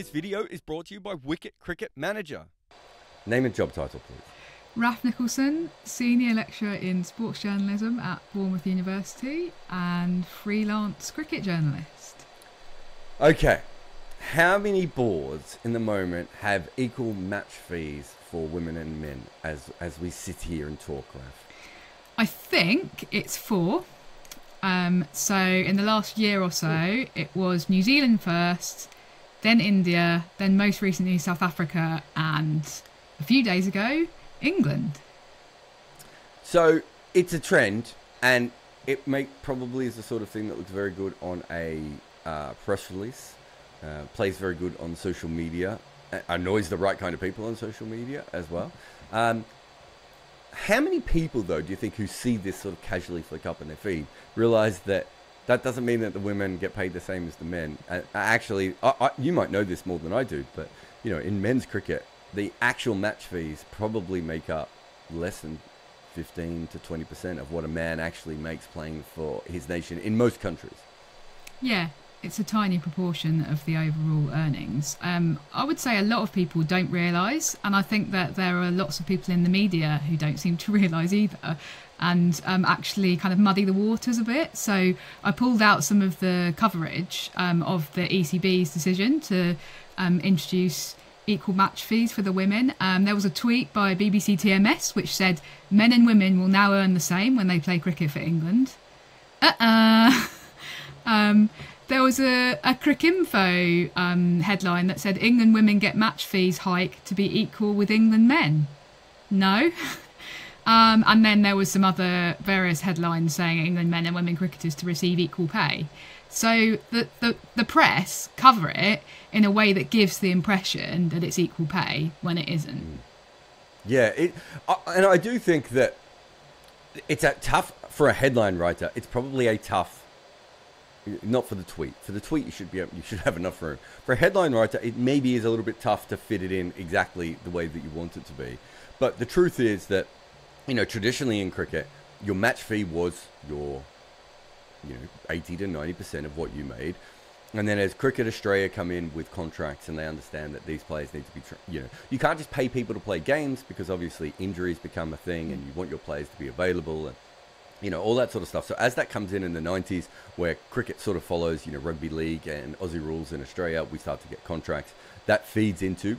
This video is brought to you by Wicket Cricket Manager. Name and job title, please. Raf Nicholson, Senior Lecturer in Sports Journalism at Bournemouth University and freelance cricket journalist. Okay, how many boards in the moment have equal match fees for women and men as as we sit here and talk, Raf? I think it's four. Um, so in the last year or so, it was New Zealand first, then India, then most recently South Africa, and a few days ago, England. So it's a trend, and it may probably is the sort of thing that looks very good on a uh, press release, uh, plays very good on social media, annoys the right kind of people on social media as well. Um, how many people, though, do you think who see this sort of casually flick up in their feed realize that that doesn't mean that the women get paid the same as the men? Actually, I, I, you might know this more than I do, but you know, in men's cricket, the actual match fees probably make up less than 15 to 20 percent of what a man actually makes playing for his nation in most countries. Yeah, it's a tiny proportion of the overall earnings. Um, I would say a lot of people don't realise, and I think that there are lots of people in the media who don't seem to realise either, and um, actually kind of muddy the waters a bit. So I pulled out some of the coverage um, of the ECB's decision to um, introduce equal match fees for the women. Um, there was a tweet by BBC TMS which said men and women will now earn the same when they play cricket for England. Uh uh-uh. uh there was a, a Cricinfo um, headline that said England women get match fees hike to be equal with England men. No. um, and then there was some other various headlines saying England men and women cricketers to receive equal pay. So the, the, the press cover it in a way that gives the impression that it's equal pay when it isn't. Yeah, it, uh, and I do think that it's a tough for a headline writer. It's probably a tough not for the tweet. For the tweet, you should be you should have enough room. For a headline writer, it maybe is a little bit tough to fit it in exactly the way that you want it to be. But the truth is that, you know, traditionally in cricket, your match fee was your, you know, eighty to ninety percent of what you made. And then as Cricket Australia come in with contracts and they understand that these players need to be, you know, you can't just pay people to play games because obviously injuries become a thing and you want your players to be available and you know, all that sort of stuff. So as that comes in in the 90s, where cricket sort of follows, you know, rugby league and Aussie rules in Australia, we start to get contracts. That feeds into,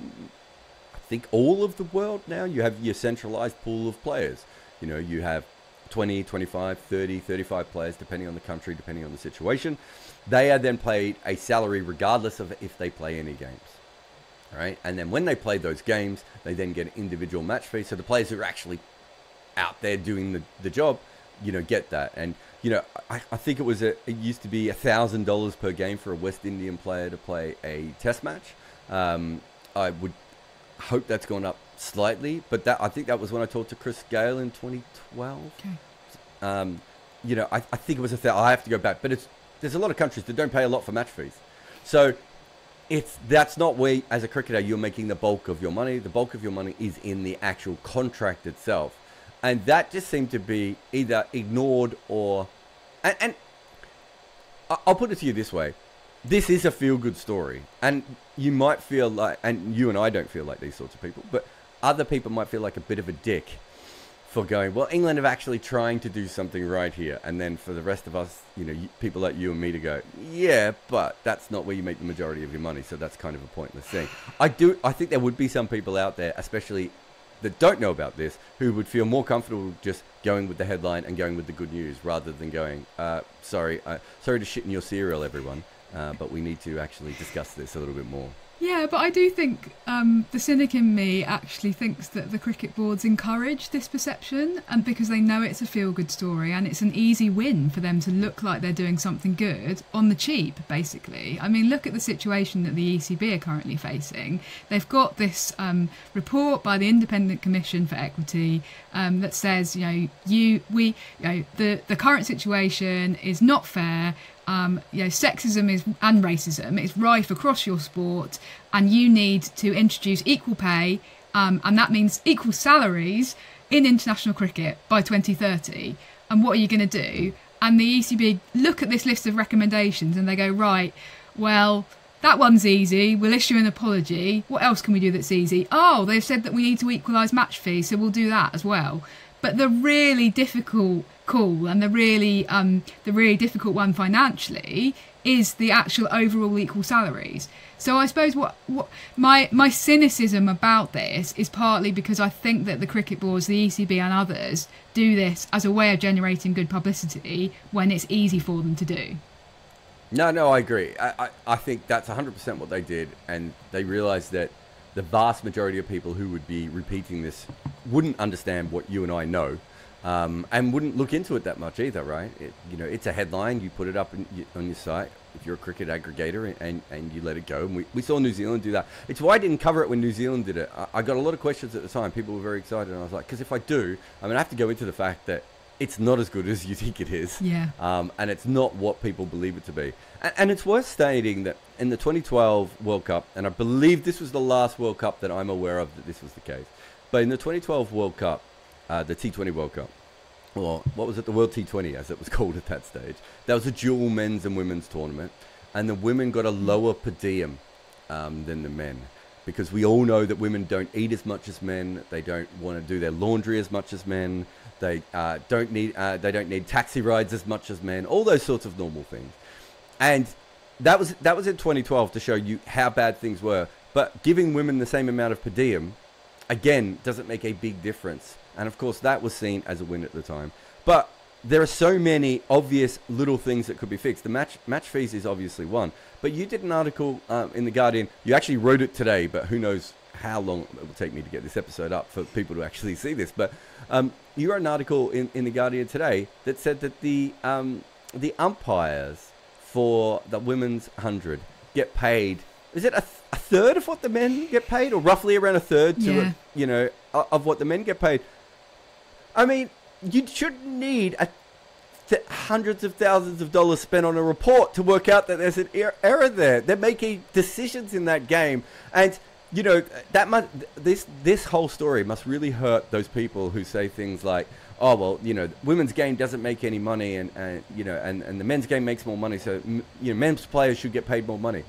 think, all of the world now. You have your centralized pool of players. You know, you have 20, 25, 30, 35 players, depending on the country, depending on the situation. They are then paid a salary regardless of if they play any games. Right? And then when they play those games, they then get an individual match fee. So the players who are actually out there doing the, the job you know, get that. And you know, I, I think it was a, it used to be a thousand dollars per game for a West Indian player to play a Test match. Um, I would hope that's gone up slightly, but that I think that was when I talked to Chris Gayle in 2012. Okay. Um, you know, I, I think it was a thousand. I have to go back, but it's there's a lot of countries that don't pay a lot for match fees, so it's that's not where as a cricketer you're making the bulk of your money. The bulk of your money is in the actual contract itself and that just seemed to be either ignored or and, and I'll put it to you this way this is a feel good story. And you might feel like and you and I don't feel like these sorts of people but other people might feel like a bit of a dick for going well England are actually trying to do something right here. And then for the rest of us you know people like you and me to go yeah but that's not where you make the majority of your money. So that's kind of a pointless thing. I do I think there would be some people out there especially that don't know about this who would feel more comfortable just going with the headline and going with the good news rather than going, uh, sorry, uh, sorry to shit in your cereal, everyone, uh, but we need to actually discuss this a little bit more. Yeah, but I do think um, the cynic in me actually thinks that the cricket boards encourage this perception, and because they know it's a feel good story and it's an easy win for them to look like they're doing something good on the cheap, basically. I mean, look at the situation that the ECB are currently facing. They've got this um, report by the Independent Commission for Equity um, that says, you know, you we you know the the current situation is not fair um, you know, sexism is and racism is rife across your sport, and you need to introduce equal pay, um, and that means equal salaries in international cricket by 2030. And what are you going to do? And the ECB look at this list of recommendations and they go, right, well, that one's easy. We'll issue an apology. What else can we do that's easy? Oh, they've said that we need to equalise match fees, so we'll do that as well. But the really difficult call and the really um, the really difficult one financially is the actual overall equal salaries. So I suppose what, what my my cynicism about this is partly because I think that the cricket boards, the ECB, and others do this as a way of generating good publicity when it's easy for them to do. No, no, I agree. I, I, I think that's 100% what they did, and they realised that the vast majority of people who would be repeating this wouldn't understand what you and I know, um, and wouldn't look into it that much either, right? It, you know, it's a headline. You put it up in, on your site if you're a cricket aggregator, and, and you let it go. And we, we saw New Zealand do that. It's why I didn't cover it when New Zealand did it. I, I got a lot of questions at the time. People were very excited, and I was like, because if I do, I'm mean, I have to go into the fact that it's not as good as you think it is. Yeah. Um, and it's not what people believe it to be. And, and, it's worth stating that in the 2012 World Cup, and I believe this was the last World Cup that I'm aware of that this was the case, but in the 2012 World Cup, uh, the T20 World Cup, or what was it, the World T20 as it was called at that stage, that was a dual men's and women's tournament, and the women got a lower per diem um, than the men because we all know that women don't eat as much as men. They don't want to do their laundry as much as men. They uh, don't need uh, they don't need taxi rides as much as men. All those sorts of normal things, and that was that was in 2012 to show you how bad things were. But giving women the same amount of per diem, again, doesn't make a big difference. And of course, that was seen as a win at the time. But there are so many obvious little things that could be fixed. The match match fees is obviously one. But you did an article um, in the Guardian. You actually wrote it today, but who knows how long it will take me to get this episode up for people to actually see this. But um, you wrote an article in, in the Guardian today that said that the um, the umpires for the women's hundred get paid. Is it a, th- a, third of what the men get paid, or roughly around a third to yeah. a, you know of what the men get paid? I mean, you shouldn't need a th- hundreds of thousands of dollars spent on a report to work out that there's an er- error there. They're making decisions in that game, and you know that must, this this whole story must really hurt those people who say things like oh well you know women's game doesn't make any money and, and you know and, and the men's game makes more money so you know men's players should get paid more money.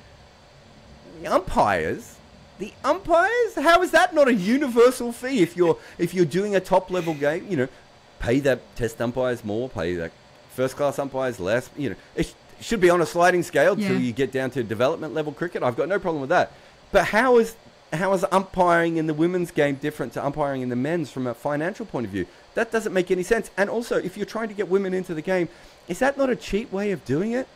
The umpires? The umpires? How is that not a universal fee if you're if you're doing a top level game? You know pay that test umpires more pay that first class umpires less you know it should be on a sliding scale Yeah. till you get down to development level cricket i've got no problem with that but how is how is umpiring in the women's game different to umpiring in the men's from a financial point of view? That doesn't make any sense. And also, if you're trying to get women into the game, is that not a cheap way of doing it?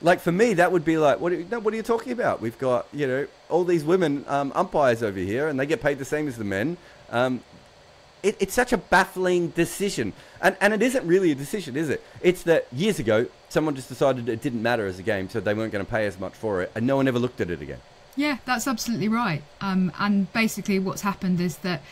Like for me, that would be like, what? Are, no, what are you talking about? We've got you know all these women um, umpires over here, and they get paid the same as the men. Um, it, it's such a baffling decision, and and it isn't really a decision, is it? It's that years ago, someone just decided it didn't matter as a game, so they weren't going to pay as much for it, and no one ever looked at it again. Yeah, that's absolutely right. Um, and basically, what's happened is that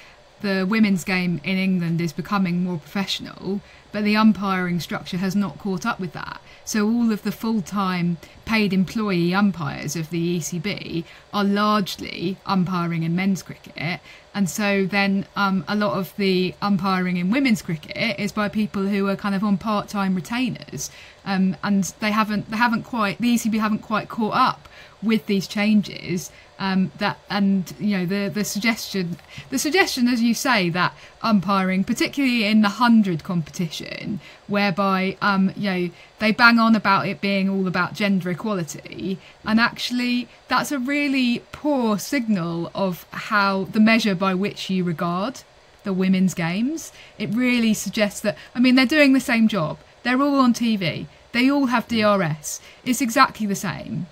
the women's game in England is becoming more professional, but the umpiring structure has not caught up with that. So all of the full-time paid employee umpires of the ECB are largely umpiring in men's cricket, and so then um, a lot of the umpiring in women's cricket is by people who are kind of on part-time retainers, um, and they haven't they haven't quite the ECB haven't quite caught up with these changes um, that and you know the the suggestion the suggestion as you say that umpiring particularly in the 100 competition whereby um, you know they bang on about it being all about gender equality. And actually that's a really poor signal of how the measure by which you regard the women's games. It really suggests that i mean they're doing the same job. They're all on tv they all have drs it's exactly the same.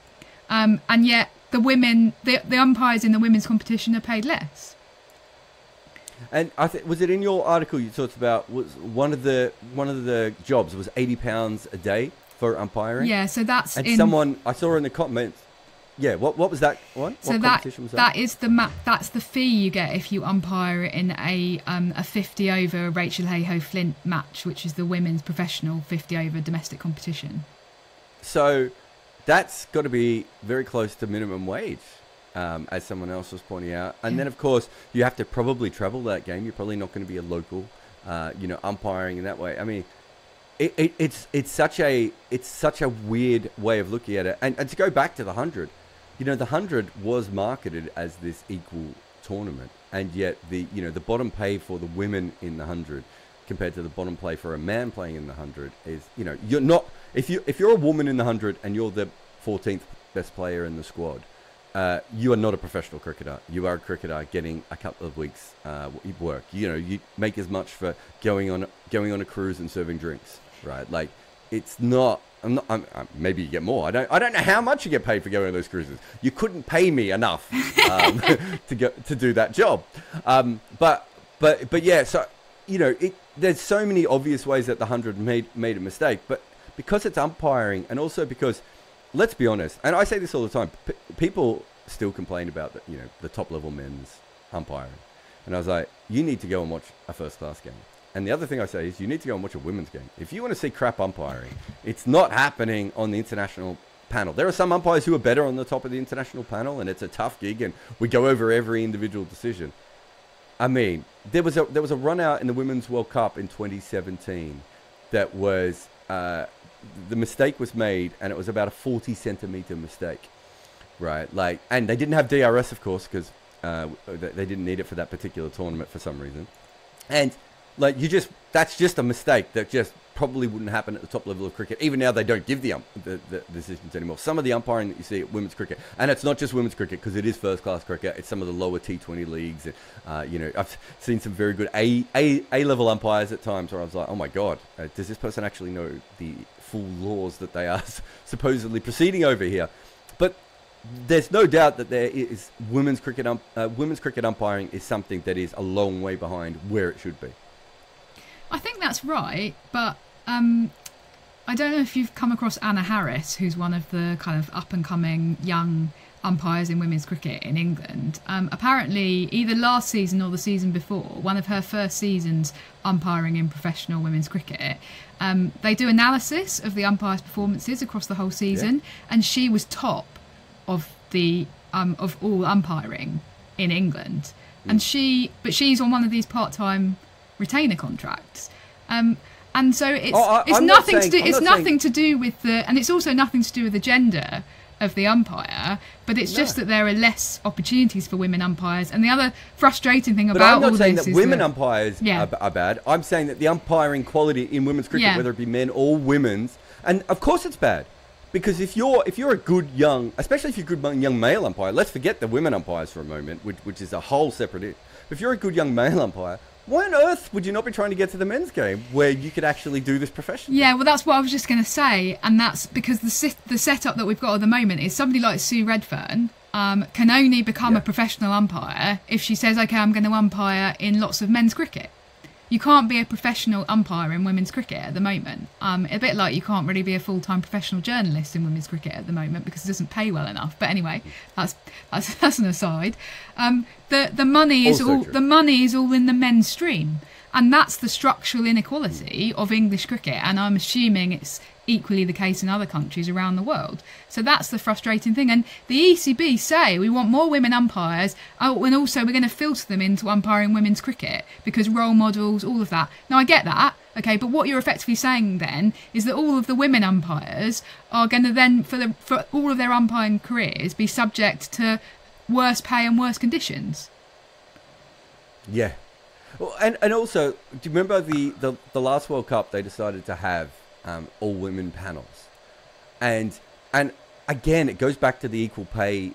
Um, and yet the women, the, the umpires in the women's competition are paid less. And I think was it in your article you talked about was one of the one of the jobs was eighty pounds a day for umpiring. Yeah, so that's And in, someone I saw in the comments. Yeah, what what was that one? so what that competition was that is the ma- that's the fee you get if you umpire in a um, a 50 over Rachael Heyhoe Flint match, which is the women's professional 50 over domestic competition. So that's got to be very close to minimum wage, um, as someone else was pointing out. And then, of course, you have to probably travel that game. You're probably not going to be a local, uh, you know, umpiring in that way. I mean, it, it, it's it's such a it's such a weird way of looking at it. And, and to go back to the hundred, you know, the hundred was marketed as this equal tournament, and yet the you know the bottom pay for the women in the hundred compared to the bottom play for a man playing in the hundred is you know you're not if you if you're a woman in the hundred and you're the 14th best player in the squad. Uh, you are not a professional cricketer. You are a cricketer getting a couple of weeks uh, work. You know, you make as much for going on going on a cruise and serving drinks, right? Like, it's not. I'm not. I'm, I'm, maybe you get more. I don't. I don't know how much you get paid for going on those cruises. You couldn't pay me enough um, to go to do that job. Um, but but but yeah. So you know, it, there's so many obvious ways that the hundred made made a mistake, but because it's umpiring, and also because let's be honest, and I say this all the time. P- people still complain about the, you know the top level men's umpiring, and I was like, you need to go and watch a first class game. And the other thing I say is you need to go and watch a women's game. If you want to see crap umpiring, it's not happening on the international panel. There are some umpires who are better on the top of the international panel, and it's a tough gig, and we go over every individual decision. I mean, there was a there was a run out in the Women's World Cup in 2017 that was uh, the mistake was made, and it was about a 40 centimeter mistake, right? Like, and they didn't have DRS, of course, because uh, they didn't need it for that particular tournament for some reason. And like, you just that's just a mistake that just probably wouldn't happen at the top level of cricket. Even now, they don't give the, um, the, the decisions anymore. Some of the umpiring that you see at women's cricket, and it's not just women's cricket because it is first class cricket. It's some of the lower T20 leagues. Uh, you know, I've seen some very good A A A level umpires at times where I was like, oh my god, uh, does this person actually know the laws that they are supposedly proceeding over here. But there's no doubt that there is women's cricket um, uh, women's cricket umpiring is something that is a long way behind where it should be. I think that's right, but um, I don't know if you've come across Anna Harris, who's one of the kind of up and coming young umpires in women's cricket in England. Um, apparently, either last season or the season before, one of her first seasons umpiring in professional women's cricket, um, they do analysis of the umpires' performances across the whole season, yeah. and she was top of the um, of all umpiring in England. Mm. And she, but she's on one of these part-time retainer contracts. Um, and so it's oh, I, it's nothing saying, to do. I'm it's nothing saying... to do with the, and it's also nothing to do with the gender of the umpire, but it's no. just that there are less opportunities for women umpires. And the other frustrating thing but about I'm not saying that women that, umpires yeah. are, are, bad. I'm saying that the umpiring quality in women's cricket, yeah. whether it be men or women's, and of course it's bad. Because if you're if you're a good young, especially if you're a good young male umpire, let's forget the women umpires for a moment, which, which is a whole separate. If you're a good young male umpire, why on earth would you not be trying to get to the men's game where you could actually do this professionally? Yeah, well, that's what I was just going to say, and that's because the sit- the setup that we've got at the moment is somebody like Sue Redfern um, can only become yeah. a professional umpire if she says, "Okay, I'm going to umpire in lots of men's cricket." You can't be a professional umpire in women's cricket at the moment. Um, a bit like you can't really be a full time professional journalist in women's cricket at the moment because it doesn't pay well enough. But anyway, that's that's, that's an aside. Um, the the money is also all true. the money is all in the men's stream, and that's the structural inequality of English cricket. And I'm assuming it's equally the case in other countries around the world. So that's the frustrating thing. And the ECB say we want more women umpires, oh, and also we're going to filter them into umpiring women's cricket because role models, all of that. Now I get that, okay, but what you're effectively saying then is that all of the women umpires are going to then, for the for all of their umpiring careers, be subject to worse pay and worse conditions. Yeah. Well, and, and also, do you remember the, the, the last World Cup they decided to have um, all women panels, and and again it goes back to the equal pay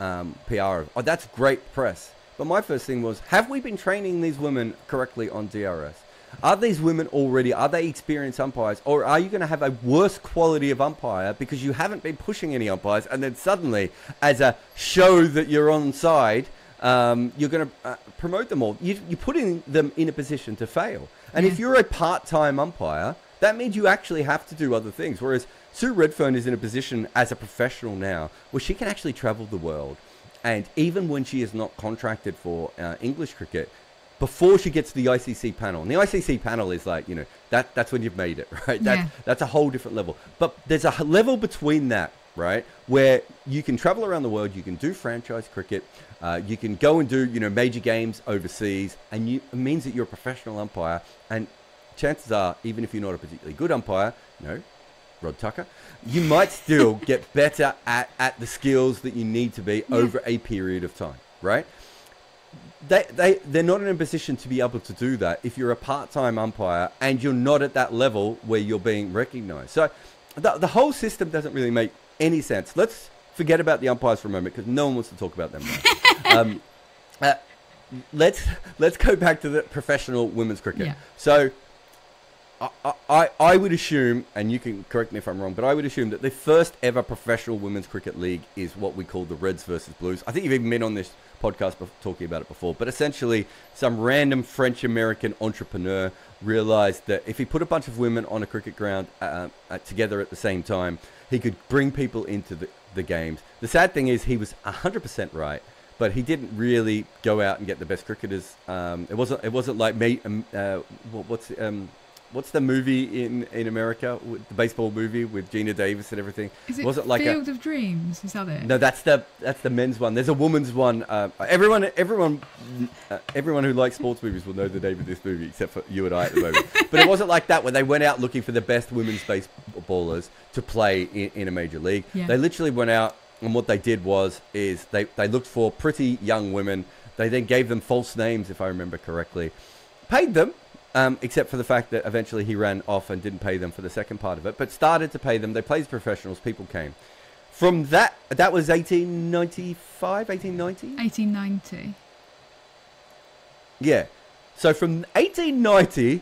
um, PR. Oh, that's great press. But my first thing was, have we been training these women correctly on DRS? Are these women already, are they experienced umpires? Or are you going to have a worse quality of umpire because you haven't been pushing any umpires and then suddenly, as a show that you're on side, um, you're going to uh, promote them all? You, you're putting them in a position to fail. And yeah. if you're a part time umpire, that means you actually have to do other things. Whereas Sue Redfern is in a position as a professional now where she can actually travel the world. And even when she is not contracted for uh, English cricket, before she gets to the ICC panel, and the ICC panel is like, you know, that, that's when you've made it, right? That, yeah. That's a whole different level. But there's a level between that, right? Where you can travel around the world, you can do franchise cricket, uh, you can go and do, you know, major games overseas, and you, it means that you're a professional umpire. And chances are, even if you're not a particularly good umpire, no, Rod Tucker, you might still get better at, at the skills that you need to be Yeah. over a period of time, right? They, they, they're not in a position to be able to do that if you're a part-time umpire and you're not at that level where you're being recognized. So the, the whole system doesn't really make any sense. Let's forget about the umpires for a moment because no one wants to talk about them um, uh, let's let's go back to the professional women's cricket. Yeah. So, I, I I would assume, and you can correct me if I'm wrong, but I would assume that the first ever professional women's cricket league is what we call the Reds versus Blues. I think you've even been on this podcast talking about it before, but essentially, some random French American entrepreneur realized that if he put a bunch of women on a cricket ground uh, uh, together at the same time, he could bring people into the, the games. The sad thing is, he was 100% right but he didn't really go out and get the best cricketers. Um, it wasn't. It wasn't like me. Um, uh, what, what's um, what's the movie in in America? with The baseball movie with Geena Davis and everything. Is it was it like a Field of Dreams? Is that it? no, that's the that's the men's one. There's a woman's one. Uh, everyone, everyone, uh, everyone who likes sports movies will know the name of this movie, except for you and I at the moment. but it wasn't like that when they went out looking for the best women's baseballers to play in, in a major league. Yeah. They literally went out, and what they did was is they they looked for pretty young women. They then gave them false names, if I remember correctly, paid them. Um, except for the fact that eventually he ran off and didn't pay them for the second part of it, but started to pay them. They played as professionals. People came. From that, that was 1895, 1890? 1890. Yeah. So from 1890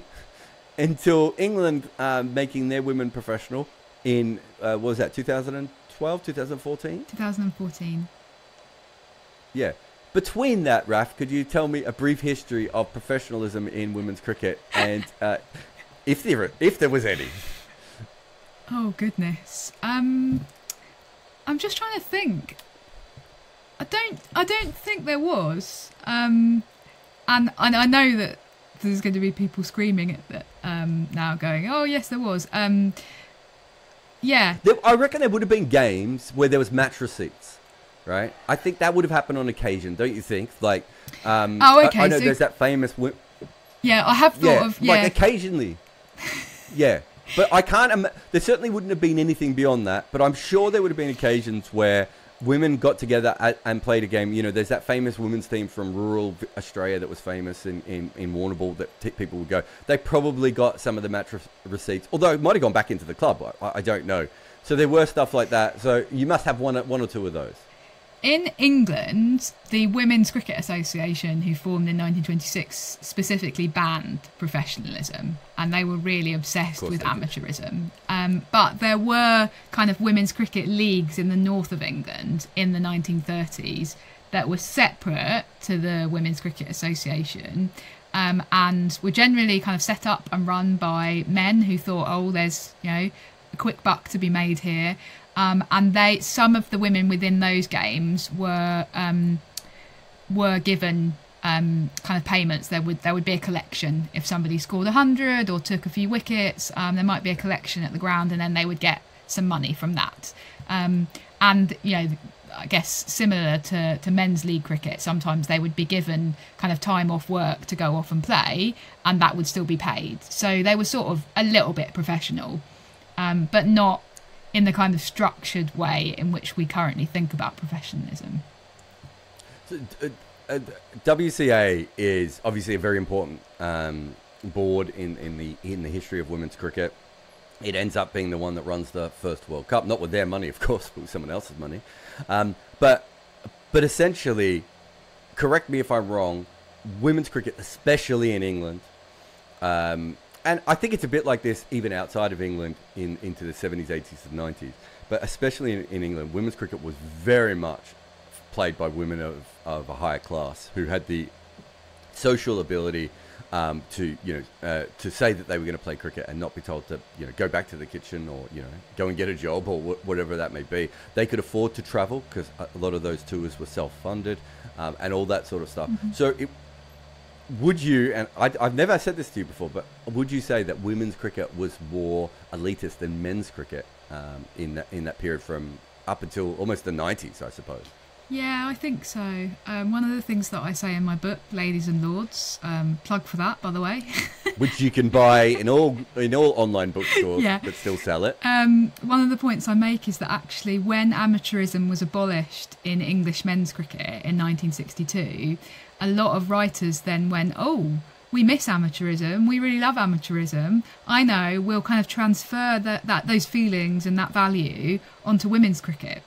until England uh, making their women professional in, uh, what was that, 2012, 2014? 2014. Yeah. Between that, Raf, could you tell me a brief history of professionalism in women's cricket and uh, if there if there was any? Oh goodness. Um, I'm just trying to think. I don't. I don't think there was. Um, and, and I know that there's going to be people screaming at that um, now, going, "Oh yes, there was." Um, yeah. There, I reckon there would have been games where there was match receipts, right? I think that would have happened on occasion, don't you think? Like, um, Oh, okay, I, know so- there's that famous. Wi- Yeah, I have thought yeah, of yeah. like occasionally. yeah, but I can't. Im- there certainly wouldn't have been anything beyond that. But I'm sure there would have been occasions where women got together a and played a game. You know, there's that famous women's team from rural Australia that was famous in in, in Warrnambool that t- people would go. They probably got some of the match re- receipts, although it might have gone back into the club. I, I don't know. So there were stuff like that. So you must have one one or two of those. In England, the Women's Cricket Association, who formed in 1926, specifically banned professionalism, and they were really obsessed with amateurism. Um, but there were kind of women's cricket leagues in the north of England in the 1930s that were separate to the Women's Cricket Association. Um, and were generally kind of set up and run by men who thought, oh, there's you know a quick buck to be made here. Um, and they, some of the women within those games were um, were given um, kind of payments. There would there would be a collection if somebody scored a hundred or took a few wickets. Um, there might be a collection at the ground, and then they would get some money from that. Um, and you know, I guess similar to to men's league cricket, sometimes they would be given kind of time off work to go off and play, and that would still be paid. So they were sort of a little bit professional, um, but not in the kind of structured way in which we currently think about professionalism. So, uh, uh, WCA is obviously a very important um, board in, in the in the history of women's cricket. It ends up being the one that runs the first World Cup, not with their money, of course, but with someone else's money. Um, but but essentially, correct me if I'm wrong. Women's cricket, especially in England, um, and I think it's a bit like this even outside of England in into the 70s, 80s, and 90s. But especially in, in England, women's cricket was very much played by women of, of a higher class who had the social ability um, to you know uh, to say that they were going to play cricket and not be told to you know go back to the kitchen or you know go and get a job or wh- whatever that may be. They could afford to travel because a lot of those tours were self-funded um, and all that sort of stuff. So it, would you and I, I've never said this to you before, but would you say that women's cricket was more elitist than men's cricket um, in that in that period from up until almost the 90s, I suppose? Yeah, I think so. Um, one of the things that I say in my book, Ladies and Lords, um, plug for that, by the way. Which you can buy in all in all online bookstores Yeah. that still sell it. Um, one of the points I make is that actually, when amateurism was abolished in English men's cricket in 1962, a lot of writers then went, "Oh, we miss amateurism. We really love amateurism. I know. We'll kind of transfer that, that those feelings and that value onto women's cricket."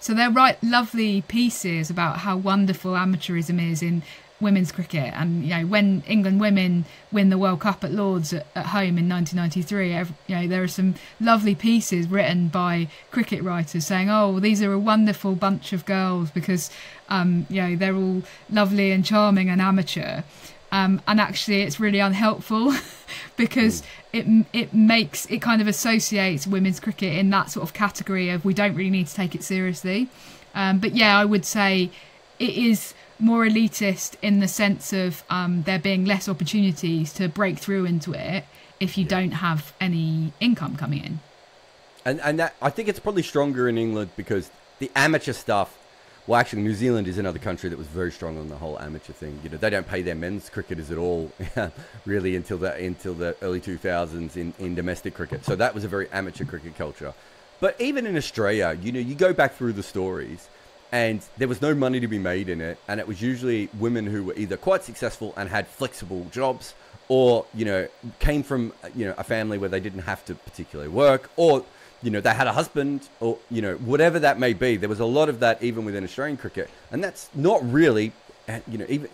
So they write lovely pieces about how wonderful amateurism is in women's cricket, and you know when England women win the World Cup at Lords at, at home in 1993, ev- you know there are some lovely pieces written by cricket writers saying, "Oh, these are a wonderful bunch of girls because um, you know they're all lovely and charming and amateur." Um, and actually, it's really unhelpful because it it makes it kind of associates women's cricket in that sort of category of we don't really need to take it seriously. Um, but yeah, I would say it is more elitist in the sense of um, there being less opportunities to break through into it if you don't have any income coming in. And and that I think it's probably stronger in England because the amateur stuff. Well, actually, New Zealand is another country that was very strong on the whole amateur thing. You know, they don't pay their men's cricketers at all, really, until the until the early 2000s in, in domestic cricket. So that was a very amateur cricket culture. But even in Australia, you know, you go back through the stories, and there was no money to be made in it, and it was usually women who were either quite successful and had flexible jobs, or you know, came from you know a family where they didn't have to particularly work, or you know, they had a husband or, you know, whatever that may be. There was a lot of that even within Australian cricket. And that's not really, you know, even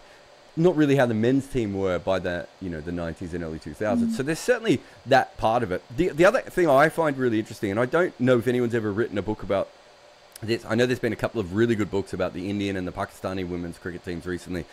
not really how the men's team were by the, you know, the 90s and early 2000s. Mm-hmm. So there's certainly that part of it. The, the other thing I find really interesting, and I don't know if anyone's ever written a book about this. I know there's been a couple of really good books about the Indian and the Pakistani women's cricket teams recently.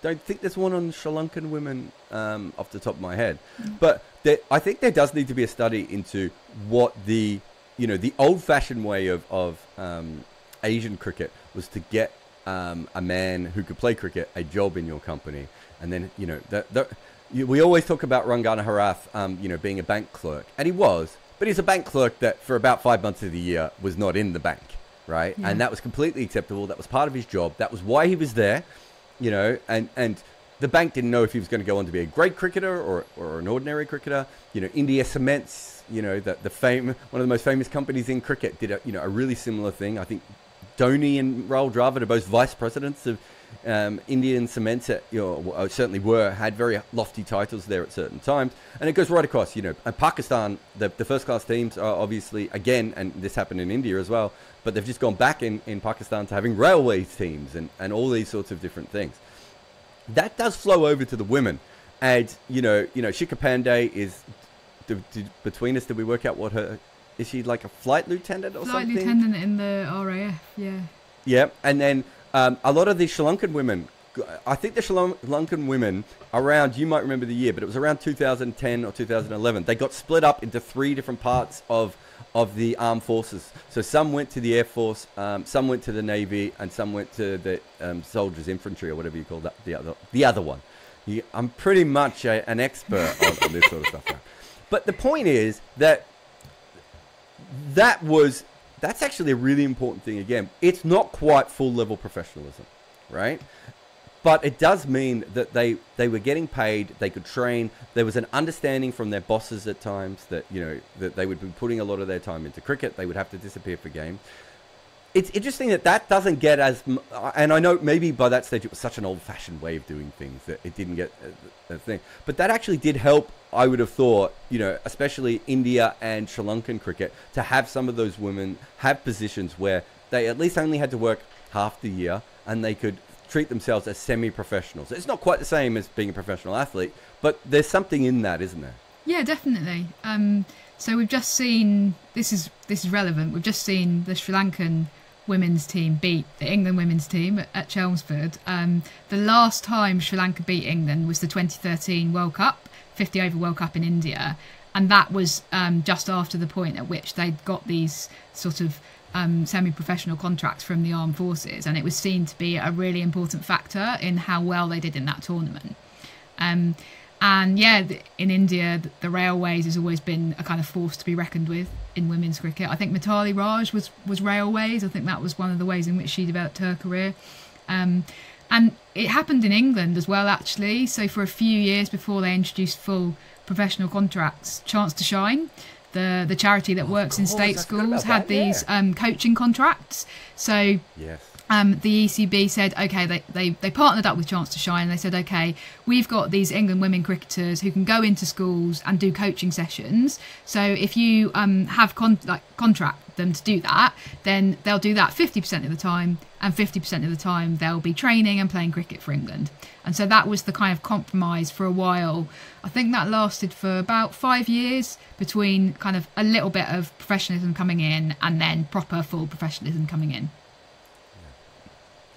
Don't think there's one on Sri Lankan women um, off the top of my head, but there, I think there does need to be a study into what the you know, the old-fashioned way of, of um, Asian cricket was to get um, a man who could play cricket a job in your company, and then you know, the, you, we always talk about Rangana Herath, um, you know, being a bank clerk, and he was, but he's a bank clerk that for about five months of the year was not in the bank, right? Yeah. And that was completely acceptable. That was part of his job. That was why he was there, you know, and and the bank didn't know if he was going to go on to be a great cricketer or, or an ordinary cricketer. You know, India Cements, you know, the, the fame, one of the most famous companies in cricket did a, you know, a really similar thing. I think Dhoni and Rahul Dravid are both vice presidents of um, Indian Cements, at, you know, uh, certainly were, had very lofty titles there at certain times. And it goes right across, you know, Pakistan, the, the first class teams are obviously, again, and this happened in India as well, but they've just gone back in, in Pakistan to having railways teams and, and all these sorts of different things that does flow over to the women. And you know, you know, Shikha Pandey is between us. Did we work out what her is? he like a flight lieutenant or Flight something? lieutenant in the RAF, yeah. Yeah, and then um, a lot of the Sri Lankan women. I think the Sri Lankan women around you might remember the year, but it was around 2010 or 2011. They got split up into three different parts of of the armed forces. So some went to the air force, um, some went to the navy, and some went to the um, soldiers infantry or whatever you call that. The other, the other one. You, I'm pretty much a, an expert on, on this sort of stuff. Now. But the point is that that was that's actually a really important thing. Again, it's not quite full level professionalism, right? But it does mean that they, they were getting paid, they could train. There was an understanding from their bosses at times that, you know, that they would be putting a lot of their time into cricket. They would have to disappear for games. It's interesting that that doesn't get as, and I know maybe by that stage it was such an old-fashioned way of doing things that it didn't get a, a thing. But that actually did help. I would have thought, you know, especially India and Sri Lankan cricket, to have some of those women have positions where they at least only had to work half the year and they could treat themselves as semi-professionals. It's not quite the same as being a professional athlete, but there's something in that, isn't there? Yeah, definitely. Um, so we've just seen this is this is relevant. We've just seen the Sri Lankan women's team beat the England women's team at, Chelmsford. Um, the last time Sri Lanka beat England was the 2013 World Cup, 50 over World Cup in India, and that was um, just after the point at which they'd got these sort of um, semi-professional contracts from the armed forces, and it was seen to be a really important factor in how well they did in that tournament. And yeah, in India, the railways has always been a kind of force to be reckoned with in women's cricket. I think Mithali Raj was was railways. I think that was one of the ways in which she developed her career. Um, and it happened in England as well, actually. So for a few years before they introduced full professional contracts, Chance to Shine, the the charity that works in state schools, had that, yeah. these um, coaching contracts. So Yes. Um, the ECB said, okay, they, they, they partnered up with Chance to Shine. And they said, okay, we've got these England women cricketers who can go into schools and do coaching sessions. So if you um, have con- like contract them to do that, then they'll do that 50% of the time, and 50% of the time they'll be training and playing cricket for England. And so that was the kind of compromise for a while. I think that lasted for about five years between kind of a little bit of professionalism coming in and then proper full professionalism coming in.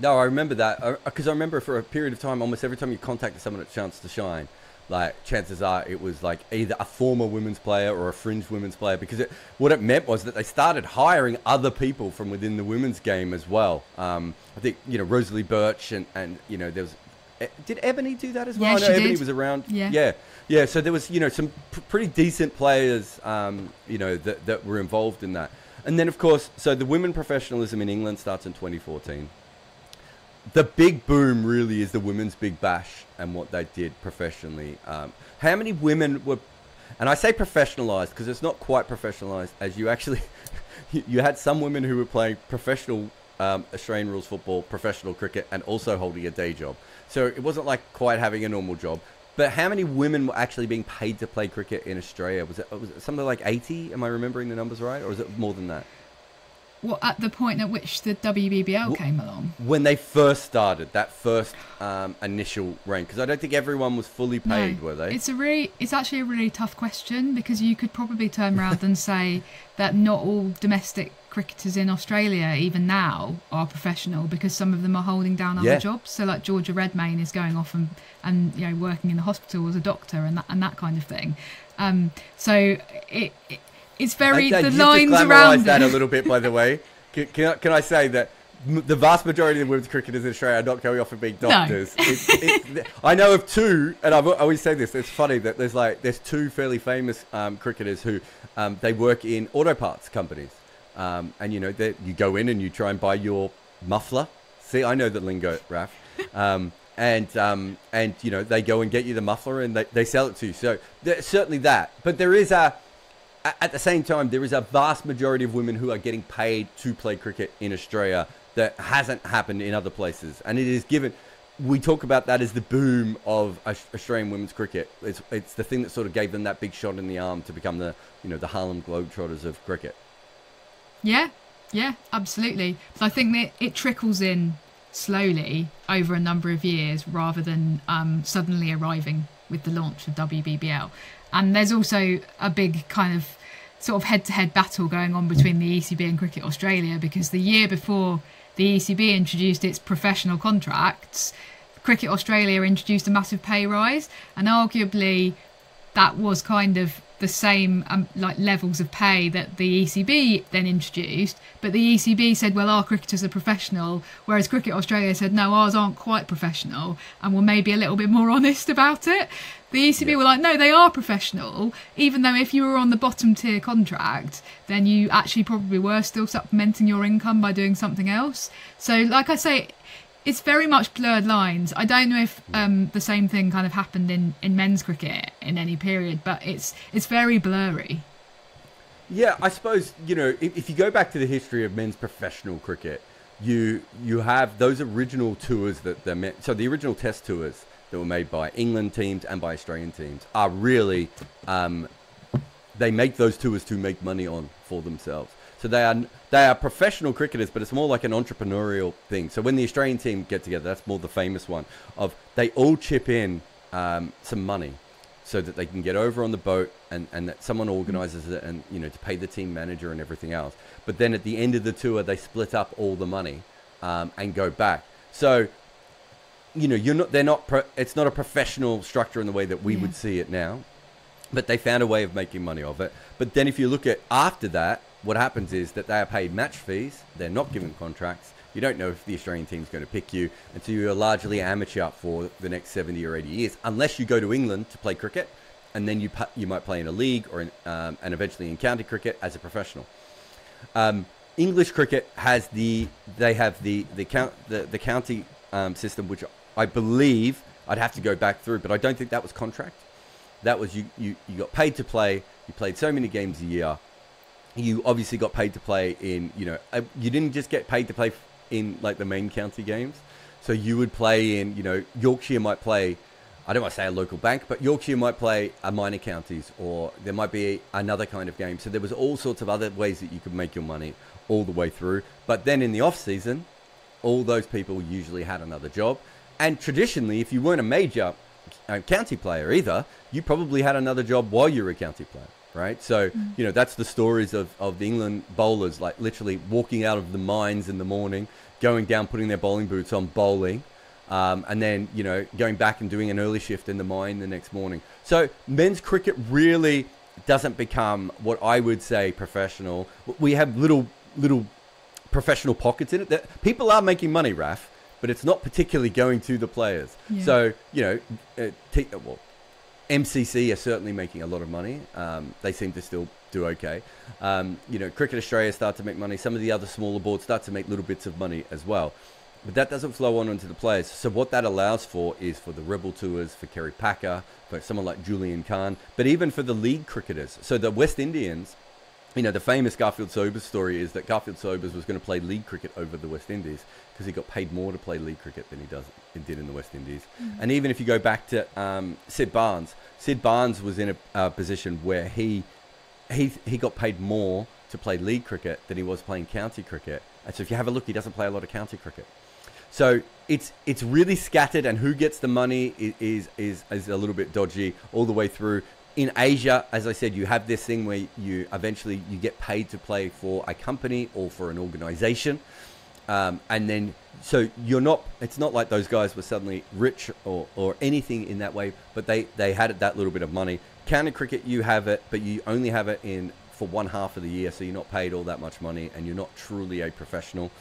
No, I remember that because I remember for a period of time, almost every time you contacted someone at Chance to Shine, like chances are it was like either a former women's player or a fringe women's player because it, what it meant was that they started hiring other people from within the women's game as well. Um, I think you know Rosalie Birch and and you know there was. eh, Did Ebony do that as well? Yeah, I know she Ebony did. was around. Yeah. yeah, yeah. So there was you know some pr- pretty decent players, um, you know that that were involved in that. And then of course, so the women professionalism in England starts in 2014 the big boom really is the women's big bash and what they did professionally. Um, how many women were, and I say professionalized because it's not quite professionalized as you actually, you, had some women who were playing professional um, Australian rules football, professional cricket, and also holding a day job. So it wasn't like quite having a normal job. But how many women were actually being paid to play cricket in Australia? Was it, was it something like 80? Am I remembering the numbers right? Or is it more than that? Well, at the point at which the WBBL came along. when they first started that first um, initial reign because i don't think everyone was fully paid No. were they It's a really, it's actually a really tough question because you could probably turn around and say that not all domestic cricketers in Australia, even now, are professional because some of them are holding down other Yeah. jobs. So, like Georgia Redmayne is going off and, and you know working in the hospital as a doctor and that and that kind of thing. Um, so it, it it's very the lines around that a little bit by the way can, can, I, can I say that the vast majority of women's cricketers in Australia are not going off and being doctors. It's, it's, I know of two, and I've, always say this. It's funny that there's like there's two fairly famous um, cricketers who um, they work in auto parts companies, um, and you know they, you go in and you try and buy your muffler. See, I know the lingo, Raf. Um, and um, and you know they go and get you the muffler and they, they sell it to you. So certainly that, but there is a- at the same time, there is a vast majority of women who are getting paid to play cricket in Australia that hasn't happened in other places, and it is given. We talk about that as the boom of Australian women's cricket. It's it's the thing that sort of gave them that big shot in the arm to become the you know the Harlem Globetrotters of cricket. Yeah, yeah, absolutely. I think that it trickles in slowly over a number of years rather than um, suddenly arriving with the launch of WBBL. And there's also a big kind of sort of head to head battle going on between the ECB and Cricket Australia because the year before the ECB introduced its professional contracts, Cricket Australia introduced a massive pay rise, and arguably that was kind of the same um, like levels of pay that the ECB then introduced. But the ECB said, well, our cricketers are professional, whereas Cricket Australia said, no, ours aren't quite professional, and were maybe a little bit more honest about it. The ECB Yeah. were like, no, they are professional, even though if you were on the bottom tier contract, then you actually probably were still supplementing your income by doing something else. So, like I say, it's very much blurred lines. I don't know if um, the same thing kind of happened in, in men's cricket in any period, but it's it's very blurry. Yeah, I suppose you know if, if you go back to the history of men's professional cricket, you you have those original tours that they're meant. So the original Test tours that were made by England teams and by Australian teams are really um, they make those tours to make money on for themselves. So they are they are professional cricketers, but it's more like an entrepreneurial thing. So when the Australian team get together, that's more the famous one of they all chip in um, some money so that they can get over on the boat and, and that someone organizes it and you know to pay the team manager and everything else. But then at the end of the tour, they split up all the money um, and go back. So you know you're not they're not pro, it's not a professional structure in the way that we Yeah. would see it now but they found a way of making money of it. But then if you look at after that, what happens is that they are paid match fees, they're not given contracts, You don't know if the Australian team's going to pick you, and so you're largely amateur for the next 70 or 80 years, unless you go to England to play cricket, and then you you might play in a league or in, um, and eventually in county cricket as a professional. Um, English cricket has the they have the the count the, the county um, system, which I believe I'd have to go back through, but I don't think that was contract. That was you, you, you got paid to play. You played so many games a year. You obviously got paid to play in, you know, uh, you didn't just get paid to play in like the main county games. So you would play in, you know, Yorkshire might play, I don't want to say a local bank, but Yorkshire might play a minor counties or there might be another kind of game. So there was all sorts of other ways that you could make your money all the way through. But then in the off season, all those people usually had another job. And traditionally, if you weren't a major uh, county player either, you probably had another job while you were a county player, right? So, mm. you know, that's the stories of, of the England bowlers, like literally walking out of the mines in the morning, going down, putting their bowling boots on, bowling, um, and then, you know, going back and doing an early shift in the mine the next morning. So, men's cricket really doesn't become what I would say professional. We have little, little professional pockets in it that people are making money, Raf but it's not particularly going to the players. Yeah. So you know, uh, t- uh, well, MCC are certainly making a lot of money. Um, they seem to still do okay. Um, you know, Cricket Australia start to make money. Some of the other smaller boards start to make little bits of money as well. But that doesn't flow on onto the players. So what that allows for is for the Rebel Tours, for Kerry Packer, for someone like Julian Khan, but even for the league cricketers. So the West Indians you know, the famous Garfield Sobers story is that Garfield Sobers was going to play league cricket over the West Indies because he got paid more to play league cricket than he does did in the West Indies. Mm-hmm. And even if you go back to um, Sid Barnes, Sid Barnes was in a uh, position where he he he got paid more to play league cricket than he was playing county cricket. And so if you have a look, he doesn't play a lot of county cricket. So it's it's really scattered, and who gets the money is is is a little bit dodgy all the way through in Asia, as I said, you have this thing where you eventually you get paid to play for a company or for an organization, um, and then so you're not. It's not like those guys were suddenly rich or, or anything in that way, but they they had that little bit of money. County cricket, you have it, but you only have it in for one half of the year, so you're not paid all that much money, and you're not truly a professional.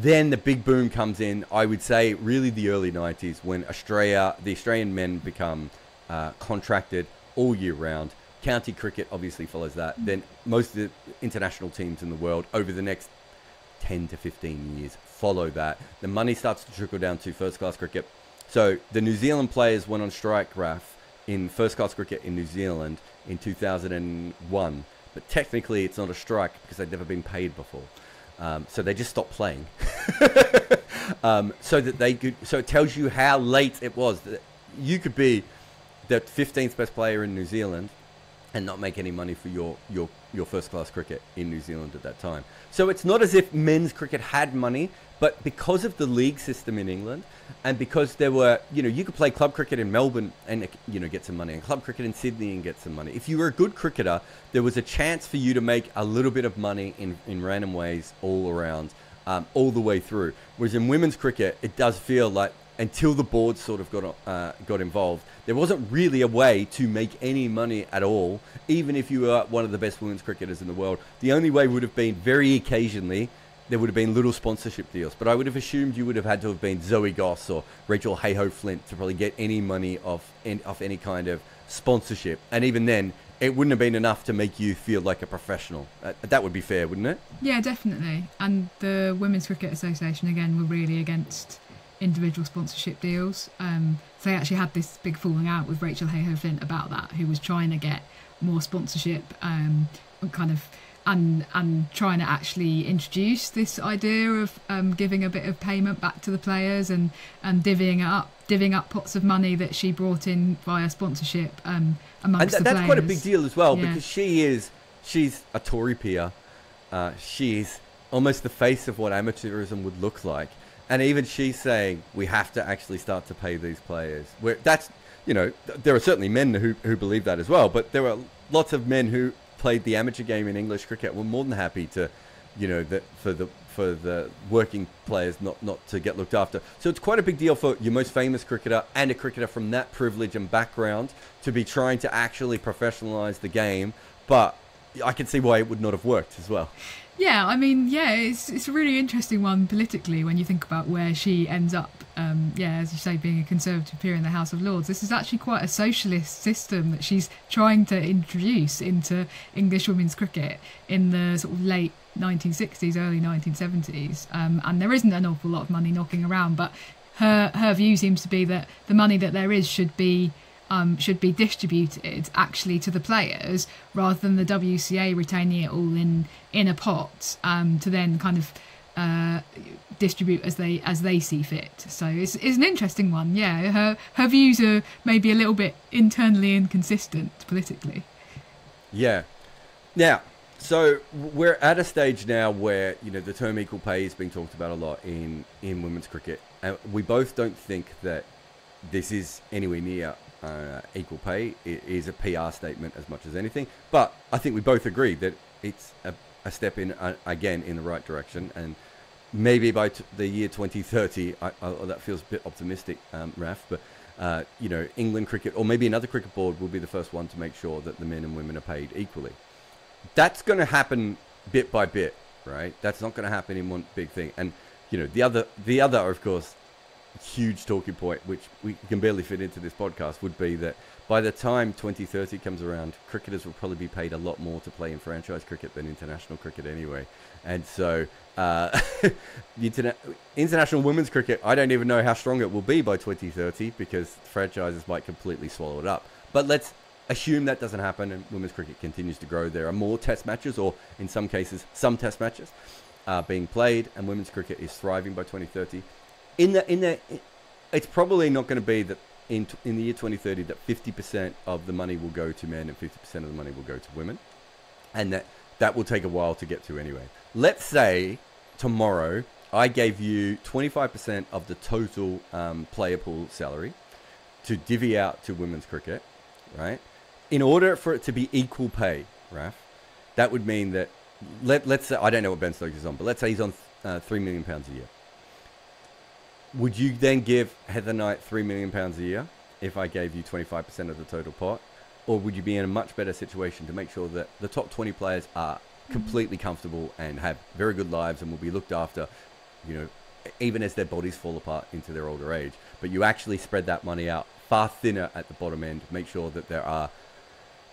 Then the big boom comes in. I would say really the early '90s when Australia, the Australian men become uh, contracted all year round. County cricket obviously follows that. Then most of the international teams in the world over the next 10 to 15 years follow that. The money starts to trickle down to first class cricket. So the New Zealand players went on strike, Raf, in first class cricket in New Zealand in 2001. But technically, it's not a strike because they'd never been paid before. Um, so they just stopped playing. um, so that they could. So it tells you how late it was. That you could be the 15th best player in New Zealand and not make any money for your, your, your first class cricket in New Zealand at that time. So it's not as if men's cricket had money, but because of the league system in England and because there were, you know, you could play club cricket in Melbourne and, you know, get some money and club cricket in Sydney and get some money. If you were a good cricketer, there was a chance for you to make a little bit of money in, in random ways all around, um, all the way through. Whereas in women's cricket, it does feel like until the board sort of got uh, got involved, there wasn't really a way to make any money at all, even if you were one of the best women's cricketers in the world. The only way would have been very occasionally there would have been little sponsorship deals. But I would have assumed you would have had to have been Zoe Goss or Rachael Heyhoe Flint to probably get any money off off any kind of sponsorship. And even then, it wouldn't have been enough to make you feel like a professional. Uh, that would be fair, wouldn't it? Yeah, definitely. And the Women's Cricket Association again were really against individual sponsorship deals. Um, so they actually had this big falling out with Rachael Heyhoe Flint about that, who was trying to get more sponsorship, um, kind of, and and trying to actually introduce this idea of um, giving a bit of payment back to the players and and divvying up divvying up pots of money that she brought in via sponsorship um, amongst and th- the that's players. quite a big deal as well yeah. because she is she's a Tory peer. Uh, she's almost the face of what amateurism would look like and even she's saying we have to actually start to pay these players. Where that's you know there are certainly men who who believe that as well, but there are lots of men who played the amateur game in English cricket were more than happy to, you know, that for the for the working players not not to get looked after. So it's quite a big deal for your most famous cricketer and a cricketer from that privilege and background to be trying to actually professionalize the game, but I can see why it would not have worked as well. Yeah, I mean, yeah, it's it's a really interesting one politically when you think about where she ends up. Um, yeah, as you say, being a Conservative peer in the House of Lords, this is actually quite a socialist system that she's trying to introduce into English women's cricket in the sort of late 1960s, early 1970s. Um, and there isn't an awful lot of money knocking around, but her her view seems to be that the money that there is should be um, should be distributed actually to the players rather than the WCA retaining it all in in a pot um, to then kind of uh, distribute as they as they see fit. So it's, it's an interesting one. Yeah, her her views are maybe a little bit internally inconsistent politically. Yeah. Now, so we're at a stage now where you know the term equal pay is being talked about a lot in in women's cricket, and we both don't think that this is anywhere near uh, equal pay. Is a PR statement as much as anything. But I think we both agree that it's a, a step in uh, again in the right direction, and maybe by t- the year 2030, I, I, that feels a bit optimistic, um, Raf. But uh, you know, England cricket or maybe another cricket board will be the first one to make sure that the men and women are paid equally. That's going to happen bit by bit, right? That's not going to happen in one big thing. And you know, the other, the other, of course, huge talking point, which we can barely fit into this podcast, would be that by the time 2030 comes around, cricketers will probably be paid a lot more to play in franchise cricket than international cricket anyway. And so, uh, interna- international women's cricket, I don't even know how strong it will be by 2030 because franchises might completely swallow it up. But let's assume that doesn't happen and women's cricket continues to grow. There are more test matches, or in some cases, some test matches uh, being played, and women's cricket is thriving by 2030 in the in the it's probably not going to be that in in the year 2030 that 50% of the money will go to men and 50% of the money will go to women. And that that will take a while to get to anyway. Let's say tomorrow i gave you 25% of the total um, player pool salary to divvy out to women's cricket right? In order for it to be equal pay Raf, that would mean that let, let's say i don't know what ben stokes is on but let's say he's on uh, 3 million pounds a year would you then give Heather Knight three million pounds a year if I gave you 25% of the total pot, or would you be in a much better situation to make sure that the top 20 players are completely comfortable and have very good lives and will be looked after, you know, even as their bodies fall apart into their older age? But you actually spread that money out far thinner at the bottom end, make sure that there are,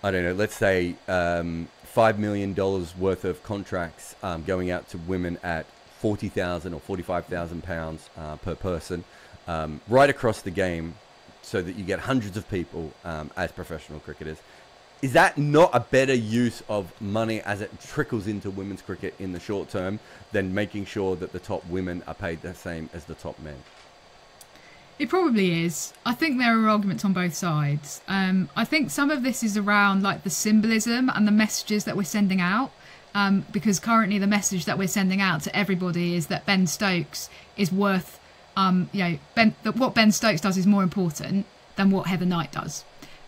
I don't know, let's say um, five million dollars worth of contracts um, going out to women at forty thousand or forty five thousand pounds uh, per person, um, right across the game, so that you get hundreds of people um, as professional cricketers. Is that not a better use of money as it trickles into women's cricket in the short term than making sure that the top women are paid the same as the top men? It probably is. I think there are arguments on both sides. Um, I think some of this is around like the symbolism and the messages that we're sending out um, because currently the message that we're sending out to everybody is that Ben Stokes is worth, um, you know, ben, that what Ben Stokes does is more important than what Heather Knight does.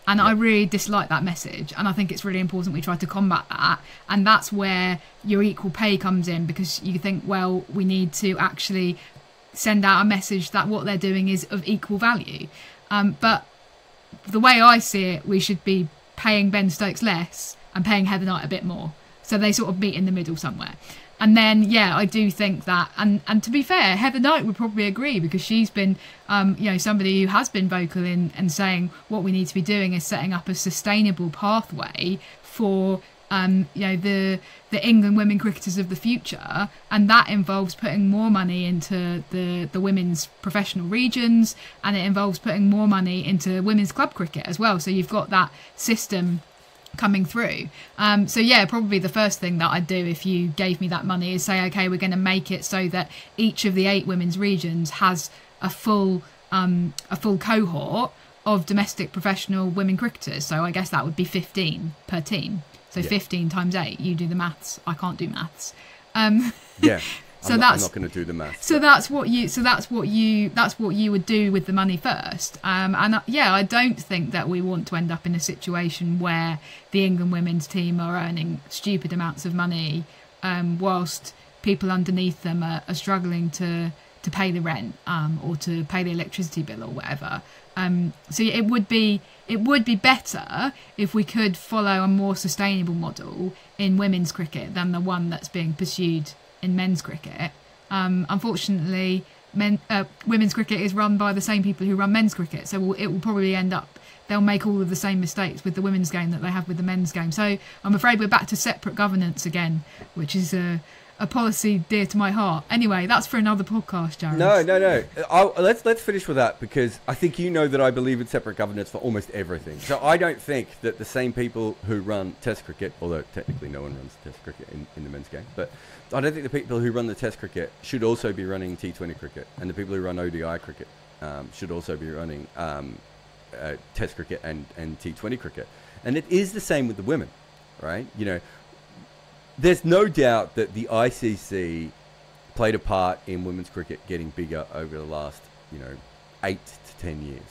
And I really dislike that message. And I think it's really important we try to combat that. And that's where your equal pay comes in because you think, well, we need to actually send out a message that what they're doing is of equal value. Um, but the way I see it, we should be paying Ben Stokes less and paying Heather Knight a bit more. So they sort of meet in the middle somewhere. And then, yeah, I do think that, and and to be fair, Heather Knight would probably agree because she's been, um, you know, somebody who has been vocal in and saying what we need to be doing is setting up a sustainable pathway for, um, you know, the the England women cricketers of the future, and that involves putting more money into the the women's professional regions, and it involves putting more money into women's club cricket as well. So you've got that system coming through. Um, so yeah, probably the first thing that I'd do if you gave me that money is say, okay, we're going to make it so that each of the eight women's regions has a full um, a full cohort of domestic professional women cricketers. So I guess that would be 15 per team. So yeah. 15 times eight. You do the maths. I can't do maths. Um, yeah. so I'm that's not going to do the math. So that's what you. So that's what you. That's what you would do with the money first. Um, and uh, yeah, I don't think that we want to end up in a situation where the England women's team are earning stupid amounts of money, um, whilst people underneath them are, are, struggling to to pay the rent um, or to pay the electricity bill or whatever. Um, so it would be it would be better if we could follow a more sustainable model in women's cricket than the one that's being pursued in men's cricket. Um, unfortunately, men, uh, women's cricket is run by the same people who run men's cricket, so it will probably end up they'll make all of the same mistakes with the women's game that they have with the men's game. So I'm afraid we're back to separate governance again, which is a, a policy dear to my heart. Anyway, that's for another podcast, Jarrod. No, no, no. I'll, let's let's finish with that because I think you know that I believe in separate governance for almost everything. So I don't think that the same people who run Test cricket, although technically no one runs Test cricket in, in the men's game, but I don't think the people who run the Test cricket should also be running T20 cricket, and the people who run ODI cricket um, should also be running um, uh, Test cricket and, and T20 cricket. And it is the same with the women, right? You know, there's no doubt that the ICC played a part in women's cricket getting bigger over the last, you know, eight to ten years.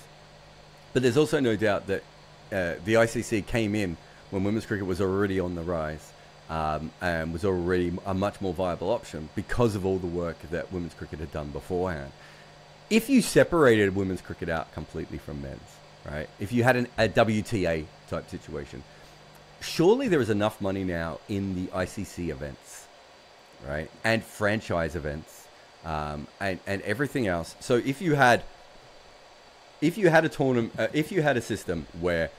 But there's also no doubt that uh, the ICC came in when women's cricket was already on the rise um, and was already a much more viable option because of all the work that women's cricket had done beforehand. If you separated women's cricket out completely from men's, right? If you had an, a WTA type situation, surely there is enough money now in the ICC events, right? And franchise events, um, and and everything else. So if you had, if you had a tournament, uh, if you had a system where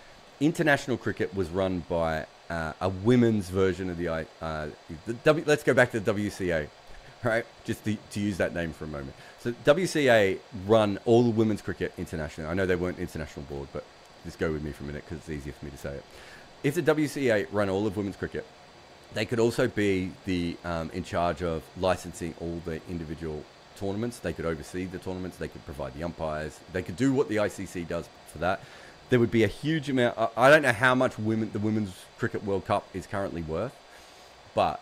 international cricket was run by uh, a women's version of the, uh, the w, let's go back to the WCA, right? Just to, to use that name for a moment. So WCA run all the women's cricket internationally. I know they weren't international board, but just go with me for a minute because it's easier for me to say it. If the WCA run all of women's cricket, they could also be the um, in charge of licensing all the individual tournaments. They could oversee the tournaments. They could provide the umpires. They could do what the ICC does for that. There would be a huge amount. I don't know how much women the Women's Cricket World Cup is currently worth, but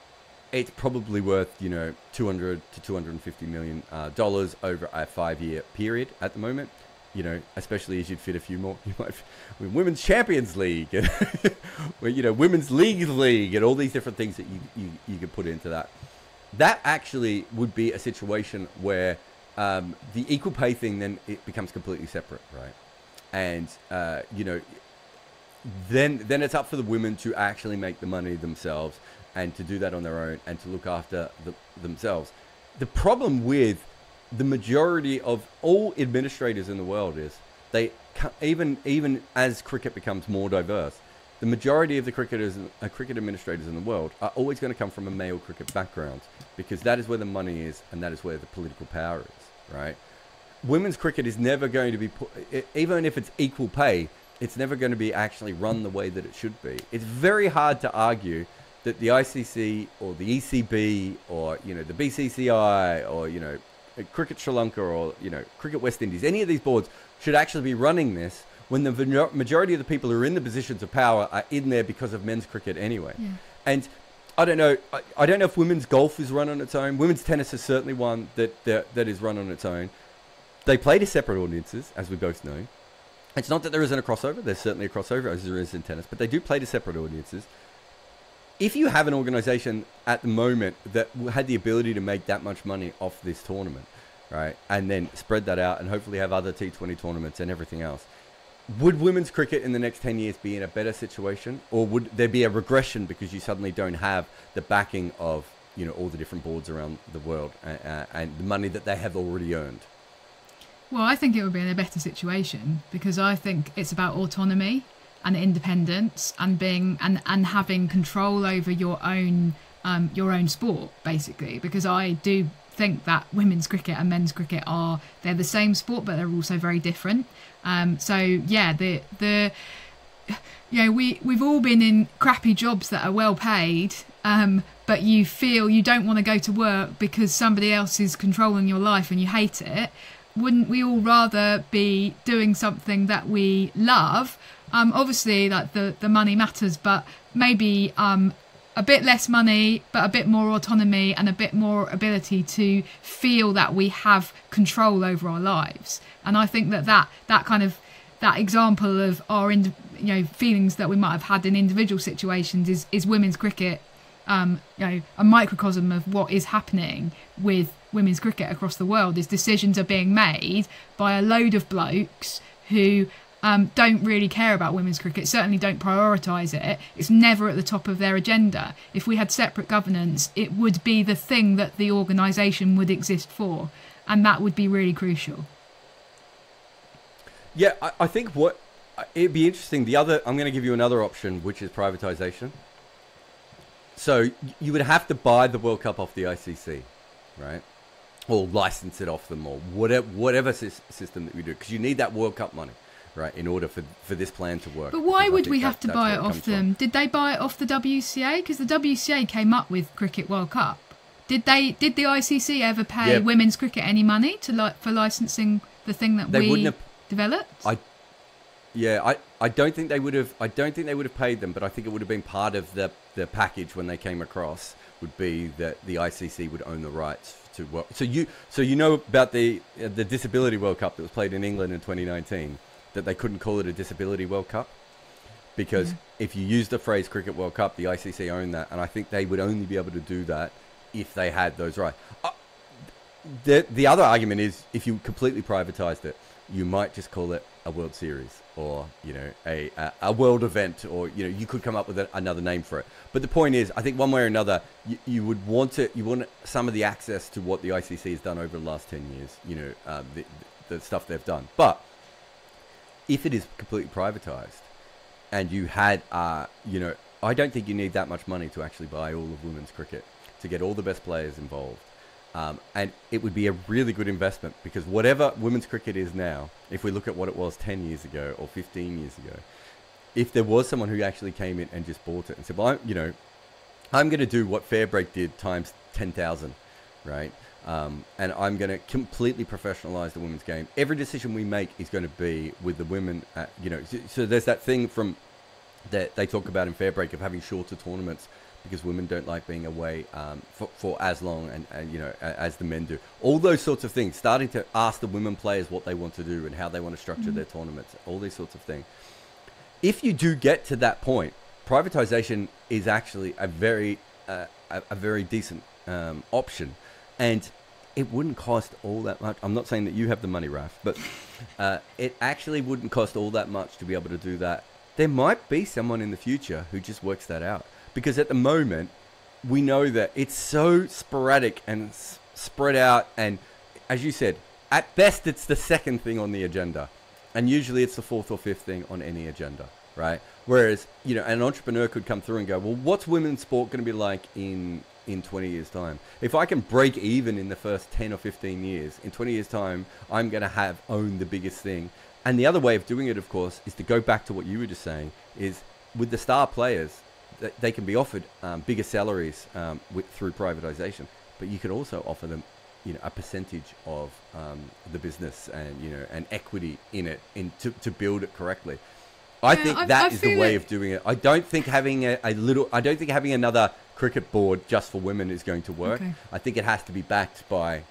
it's probably worth you know 200 to 250 million uh, dollars over a five-year period at the moment you know, especially as you'd fit a few more. You might, Women's Champions League, and you know, Women's League League, and all these different things that you, you, you could put into that. That actually would be a situation where um, the equal pay thing then it becomes completely separate, right? And uh, you know, then then it's up for the women to actually make the money themselves and to do that on their own and to look after the, themselves. The problem with the majority of all administrators in the world is they even even as cricket becomes more diverse, the majority of the cricketers, uh, cricket administrators in the world are always going to come from a male cricket background because that is where the money is and that is where the political power is, right? Women's cricket is never going to be, put, even if it's equal pay, it's never going to be actually run the way that it should be. It's very hard to argue that the ICC or the ECB or you know the BCCI or you know Cricket Sri Lanka or you know Cricket West Indies, any of these boards should actually be running this when the majority of the people who are in the positions of power are in there because of men's cricket anyway. Yeah. And I don't know. I, I, don't know if women's golf is run on its own. Women's tennis is certainly one that, that that is run on its own. They play to separate audiences, as we both know. It's not that there isn't a crossover. There's certainly a crossover, as there is in tennis, but they do play to separate audiences if you have an organization at the moment that had the ability to make that much money off this tournament, right, and then spread that out and hopefully have other T20 tournaments and everything else, would women's cricket in the next 10 years be in a better situation? Or would there be a regression because you suddenly don't have the backing of you know all the different boards around the world uh, and the money that they have already earned? Well i think it would be in a better situation because i think it's about autonomy and independence and being and and having control over your own um, your own sport basically. Because I do think that women's cricket and men's cricket are they're the same sport but they're also very different. Um, so yeah the the you know we we've all been in crappy jobs that are well paid um, but you feel you don't want to go to work because somebody else is controlling your life and you hate it. Wouldn't we all rather be doing something that we love um, obviously, like the the money matters, but maybe um, a bit less money, but a bit more autonomy and a bit more ability to feel that we have control over our lives. And I think that that that kind of that example of our you know feelings that we might have had in individual situations is is women's cricket. Um, you know, a microcosm of what is happening with women's cricket across the world is decisions are being made by a load of blokes who um, don't really care about women's cricket, certainly don't prioritise it. It's never at the top of their agenda. If we had separate governance, it would be the thing that the organisation would exist for, and that would be really crucial. Yeah, I, I think what it'd be interesting. The other, I'm going to give you another option, which is privatization. So you would have to buy the World Cup off the ICC, right? Or license it off them, or whatever whatever system that we do, because you need that World Cup money right, in order for for this plan to work. But why would we have to buy it off them? From. Did they buy it off the WCA? Because the WCA came up with Cricket World Cup. Did they? Did the ICC ever pay women's cricket any money to like for licensing the thing that they we have, developed? I, yeah, I, I don't think they would have. I don't think they would have paid them, but I think it would have been part of the the package when they came across. Would be that the ICC would own the rights to work. So you, so you know about the uh, the Disability World Cup that was played in England in 2019 that they couldn't call it a Disability World Cup because if you use the phrase Cricket World Cup, the ICC own that, and I think they would only be able to do that if they had those rights. Uh, the the other argument is if you completely privatized it, you might just call it a World Series or you know a a, a world event, or you know you could come up with a, another name for it. But the point is, I think one way or another, you, you would want to you want some of the access to what the ICC has done over the last ten years. You know uh, the, the stuff they've done, but if it is completely privatized and you had, uh, you know, I don't think you need that much money to actually buy all of women's cricket to get all the best players involved. Um, and it would be a really good investment because whatever women's cricket is now, if we look at what it was 10 years ago or 15 years ago, if there was someone who actually came in and just bought it and said, well, I'm, you know, I'm going to do what Fairbreak did times 10,000, right? Um, and I'm going to completely professionalize the women's game. Every decision we make is going to be with the women. At, you know, so, so, there's that thing from that they talk about in Fairbreak of having shorter tournaments because women don't like being away um, for, for, as long and, and, you know as the men do. All those sorts of things. Starting to ask the women players what they want to do and how they want to structure mm-hmm. their tournaments. All these sorts of things. If you do get to that point, privatization is actually a very uh, a, a, very decent um, option and it wouldn't cost all that much. I'm not saying that you have the money, Raf, but uh, it actually wouldn't cost all that much to be able to do that. There might be someone in the future who just works that out because at the moment we know that it's so sporadic and spread out, and as you said, at best it's the second thing on the agenda, and usually it's the fourth or fifth thing on any agenda, right? Whereas you know, an entrepreneur could come through and go, well, what's women's sport going to be like in in 20 years' time. If I can break even in the first 10 or 15 years, in 20 years' time, I'm going to have owned the biggest thing. And the other way of doing it, of course, is to go back to what you were just saying, is with the star players, they can be offered um, bigger salaries um, with, through privatization, but you can also offer them you know a percentage of um, the business and you know an equity in it in to, to build it correctly I yeah, think I, that I is the way of doing it. I don't think having a, a, little. I don't think having another cricket board just for women is going to work. Okay. I think it has to be backed by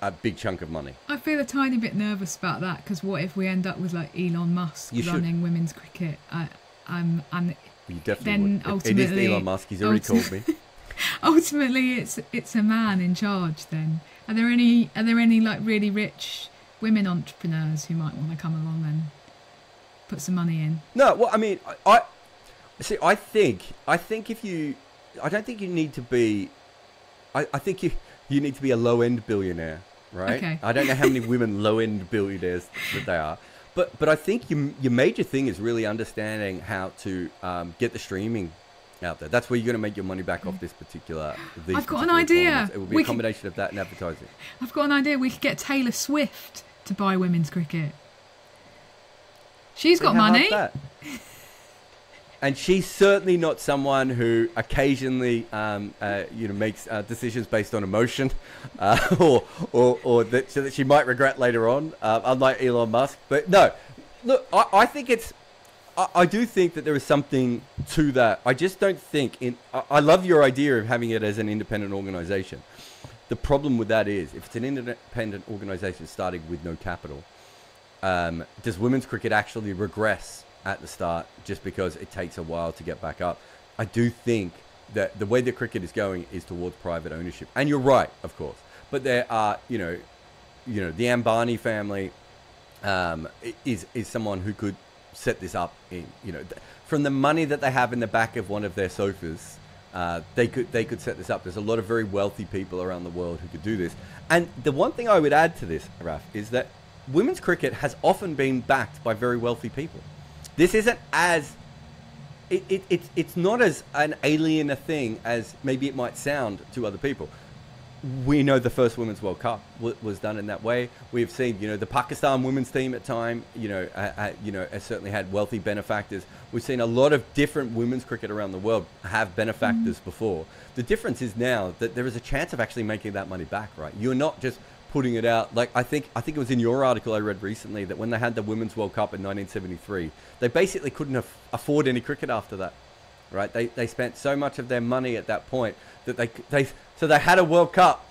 a big chunk of money. I feel a tiny bit nervous about that because what if we end up with like Elon Musk you running should. women's cricket? I, I'm and you definitely then would. ultimately it is Elon Musk. He's already called me. ultimately, it's it's a man in charge. Then are there any are there any like really rich women entrepreneurs who might want to come along and put some money in. No, well, I mean, I, I see. I think, I think if you, I don't think you need to be. I, I think you you need to be a low end billionaire, right? Okay. I don't know how many women low end billionaires that they are, but but I think your your major thing is really understanding how to um, get the streaming out there. That's where you're going to make your money back off this particular. I've got an idea. Tournaments. It will be we a combination could, of that and advertising. I've got an idea. We could get Taylor Swift to buy women's cricket. She's got money. and she's certainly not someone who occasionally, um, uh, you know, makes uh, decisions based on emotion, uh, or or, or that, so that she might regret later on. Uh, unlike Elon Musk, but no, look, I, I think it's. I, I, do think that there is something to that. I just don't think in. I, I love your idea of having it as an independent organization. The problem with that is, if it's an independent organization starting with no capital, um, does women's cricket actually regress at the start just because it takes a while to get back up? I do think that the way that cricket is going is towards private ownership, and you're right, of course. But there are, you know, you know, the Ambani family um, is is someone who could set this up in you know from the money that they have in the back of one of their sofas. Uh, they could they could set this up. There's a lot of very wealthy people around the world who could do this. And the one thing I would add to this, Raf, is that women's cricket has often been backed by very wealthy people. This isn't as it, it, it, it's not as an alien a thing as maybe it might sound to other people we know the first Women's World Cup w- was done in that way. We've seen, you know, the Pakistan women's team at time, you know, uh, uh, you know, has certainly had wealthy benefactors. We've seen a lot of different women's cricket around the world have benefactors mm. before. The difference is now that there is a chance of actually making that money back, right? You're not just putting it out. Like I think, I think it was in your article I read recently that when they had the Women's World Cup in 1973, they basically couldn't af- afford any cricket after that, right? They they spent so much of their money at that point that they they so they had a World Cup,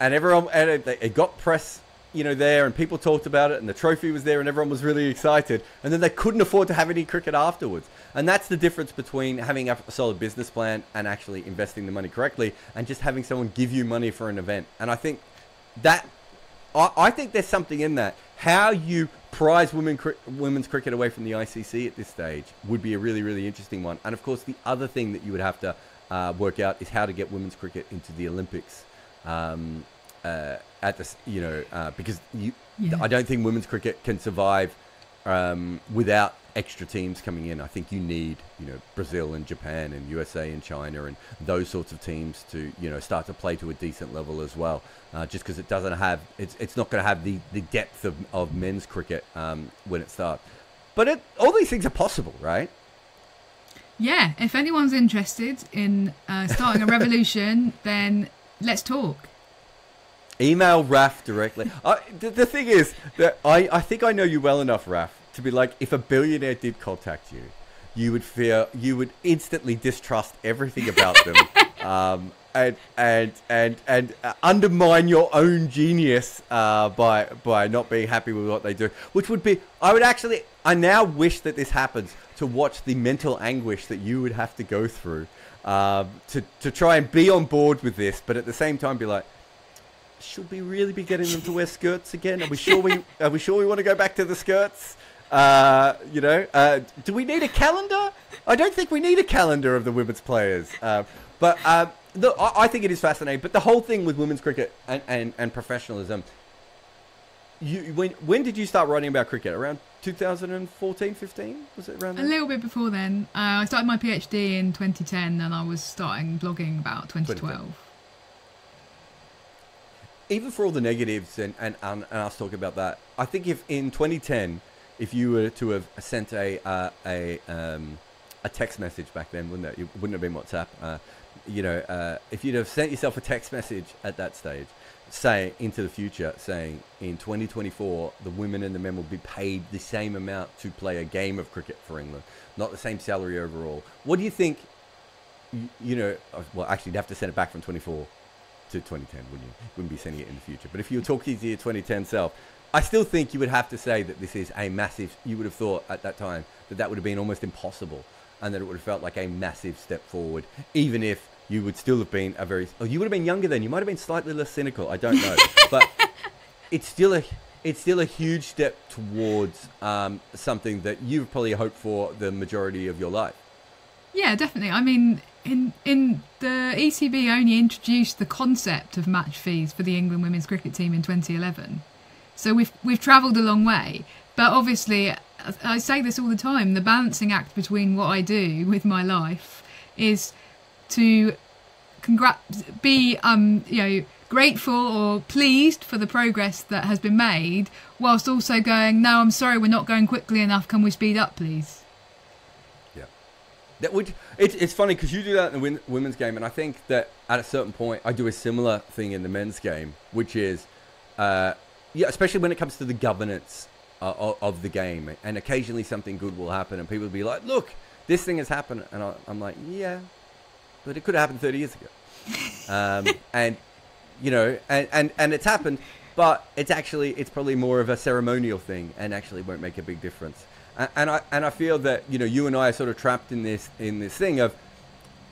and everyone and it, it got press, you know, there, and people talked about it, and the trophy was there, and everyone was really excited. And then they couldn't afford to have any cricket afterwards. And that's the difference between having a solid business plan and actually investing the money correctly, and just having someone give you money for an event. And I think that I, I think there's something in that. How you prize women women's cricket away from the ICC at this stage would be a really really interesting one. And of course, the other thing that you would have to uh, work out is how to get women's cricket into the Olympics. Um, uh, at this, you know, uh, because you. I don't think women's cricket can survive um, without extra teams coming in. I think you need, you know, Brazil and Japan and USA and China and those sorts of teams to, you know, start to play to a decent level as well. Uh, just because it doesn't have, it's, it's not going to have the, the depth of, of men's cricket um, when it starts. But it, all these things are possible, right? Yeah, if anyone's interested in uh, starting a revolution, then let's talk. Email Raf directly. Uh, the, the, thing is that I, I think I know you well enough, Raf, to be like, if a billionaire did contact you, you would fear, you would instantly distrust everything about them, um, and and and and uh, undermine your own genius uh, by by not being happy with what they do. Which would be, I would actually, I now wish that this happens to watch the mental anguish that you would have to go through um, to, to try and be on board with this, but at the same time be like, should we really be getting them to wear skirts again? Are we sure we are we sure we want to go back to the skirts? Uh, you know, uh, do we need a calendar? I don't think we need a calendar of the women's players. Uh, but uh, the, I, I think it is fascinating. But the whole thing with women's cricket and, and, and professionalism you when when did you start writing about cricket? Around 2014, 15? Was it around? Then? A little bit before then. Uh, I started my PhD in 2010, and I was starting blogging about 2012. Even for all the negatives and, and, and, and us talking about that, I think if in 2010, if you were to have sent a uh, a um, a text message back then, wouldn't it? It wouldn't have been WhatsApp. Uh, you know, uh, if you'd have sent yourself a text message at that stage, say into the future, saying in 2024 the women and the men will be paid the same amount to play a game of cricket for England, not the same salary overall. What do you think? You, you know, uh, well, actually, you'd have to send it back from 24 to 2010, wouldn't you? Wouldn't be sending it in the future. But if you were talking to your 2010 self, I still think you would have to say that this is a massive. You would have thought at that time that that would have been almost impossible, and that it would have felt like a massive step forward, even if you would still have been a very. Oh, you would have been younger then. You might have been slightly less cynical. I don't know, but it's still a it's still a huge step towards um, something that you've probably hoped for the majority of your life. Yeah, definitely. I mean, in in the ECB only introduced the concept of match fees for the England women's cricket team in 2011, so we've we've travelled a long way. But obviously, I say this all the time: the balancing act between what I do with my life is to congrat be um you know grateful or pleased for the progress that has been made whilst also going no i'm sorry we're not going quickly enough. Can we speed up please that would it, it's funny because you do that in the women's game and i think that at a certain point i do a similar thing in the men's game which is uh, yeah especially when it comes to the governance uh, of, of, the game and occasionally something good will happen and people will be like look this thing has happened and I, i'm like yeah but it could have happened 30 years ago. Um, and, you know, and, and, and it's happened, but it's actually, it's probably more of a ceremonial thing and actually won't make a big difference. And, I, and I feel that, you know, you and I are sort of trapped in this, in this thing of,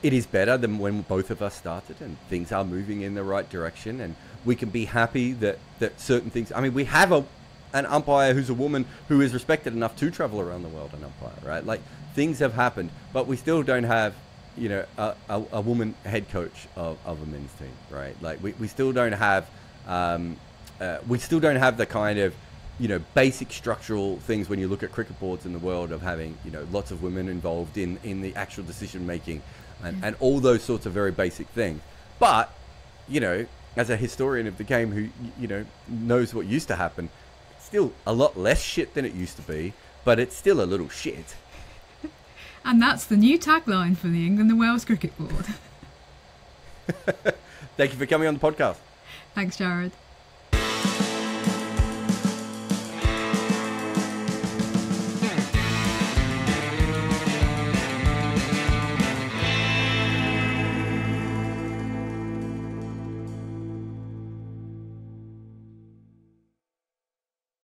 it is better than when both of us started and things are moving in the right direction and we can be happy that, that certain things, I mean, we have a, an umpire who's a woman who is respected enough to travel around the world and umpire, right? Like things have happened, but we still don't have, you know, a, a, a woman head coach of, of a men's team, right? Like we, we still don't have, um, uh, we still don't have the kind of, you know, basic structural things when you look at cricket boards in the world of having, you know, lots of women involved in, in the actual decision making and, and all those sorts of very basic things. But, you know, as a historian of the game who, you know, knows what used to happen, still a lot less shit than it used to be, but it's still a little shit. And that's the new tagline for the England and Wales Cricket Board. Thank you for coming on the podcast. Thanks, Jarrod.